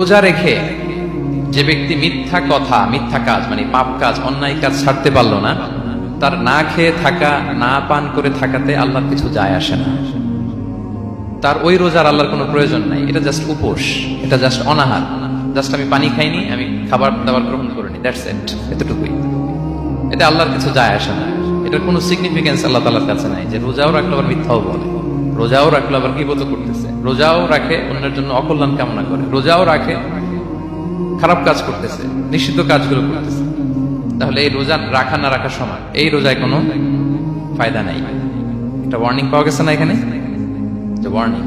রোজা রেখে যে ব্যক্তি মিথ্যা কথা, মিথ্যা কাজ মানে পাপ কাজ, অন্যায় কাজ ছাড়তে পারল না, তার না খেয়ে থাকা, না পান করে থাকাতে আল্লাহর কিছু যায় আসে না। তার ওই রোজার আল্লাহর কোনো প্রয়োজন নাই। এটা জাস্ট উপোস, এটা জাস্ট অনাহার। জাস্ট আমি পানি খাইনি, আমি খাবার দাবার গ্রহণ করিনি। দ্যাটস এট এতটুকুই। এটা আল্লাহর কিছু যায় আসে না। এটার কোনো সিগনিফিকেন্স আল্লাহ তালার কাছে নাই যে রোজাও রাখলে আবার মিথ্যাও বলে। রোজাও রাখলে আবার কি গিবত করতেছে? রোজাও রাখে, অন্যের জন্য অকল্যাণ কামনা করে। রোজাও রাখে, খারাপ কাজ করতেছে, নিষিদ্ধ কাজগুলো করতেছে। তাহলে এই রোজা রাখা না রাখার সময় এই রোজায় কোনো ফায়দা নাই। একটা ওয়ার্নিং পাওয়া গেছে না এখানে? ওয়ার্নিং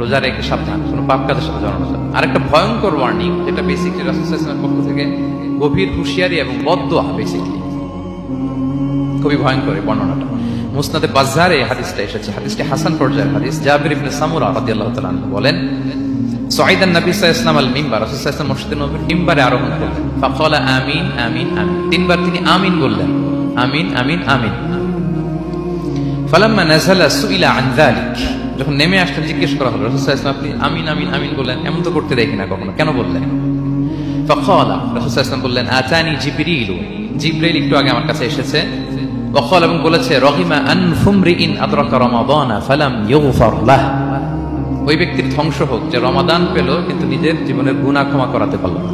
রোজা রেখে সাবধান, কোনো পাপ কাজের সাথে জড়ানো যাবে আর একটা ভয়ঙ্কর ওয়ার্নিং যেটা বেসিকলি রাসুলের পক্ষ থেকে গভীর হুঁশিয়ারি এবং বদোয়া বেসিকলি খুবই ভয়ঙ্কর বর্ণনাটা। মুসনাদে বাজারে হাদিসটা এসেছে। হাদিসটি হাসান পর্যায়ের হাদিস। জাবির ইবনে সামুরা রাদিয়াল্লাহু তাআলা বলেন সাইদান নবী সাল্লাল্লাহু আল মিম্বার রাসূল মসজিদে নববীর মিম্বারে আরোহণ করলেন। ফাকালা, আমিন আমিন আমিন। তিনবার তিনি আমিন বললেন। আমিন আমিন আমিন। ফালাম্মা নাযালা সুইলা আন যালিক। যখন নেমে আসলেন, জিজ্ঞেস করা হলো, রাসূল সাল্লাল্লাহু আপনি আমিন আমিন আমিন বললেন? এমন তো করতে দেখি না কখনো। কেন বললেন? ফাকালা, রাসূল সাল্লাল্লাহু বললেন, আতানি জিবরিল। জিবরাইল একটু আগে আমার কাছে এসেছে। ওয়াকাল এবং বলেছে রহিমা আনফুমরিইন আদরাকা রমাদানা ফালাম ইউগফার লাহ ওই ব্যক্তির ধ্বংস হোক, যে রমাদান পেল, কিন্তু নিজের জীবনের গুনাহ ক্ষমা করাতে পারল না।